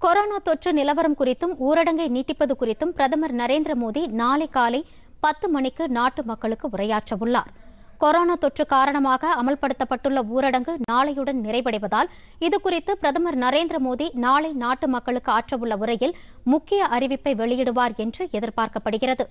Corona தொற்று நிலவரம் குறித்தும் ஊரடங்கை நீட்டிப்பது குறித்தும் பிரதமர் நரேந்திர மோடி நாளை காலை பத்து மணிக்கு நாட்டு மக்களுக்கு உரையாற்ற உள்ளார் கொரோனா தொற்று காரணமாக அமல்படுத்தப்பட்டுள்ள ஊரடங்கு நாளையுடன் நிறைவடைவதால் இதுகுறித்து பிரதமர் நரேந்திர மோடி நாளை நாட்டு மக்களுக்கு ஆற்றவுள்ள உரையில் முக்கிய அறிவிப்பை வெளியிடுவார் என்று எதிர்பார்க்கப்படுகிறது.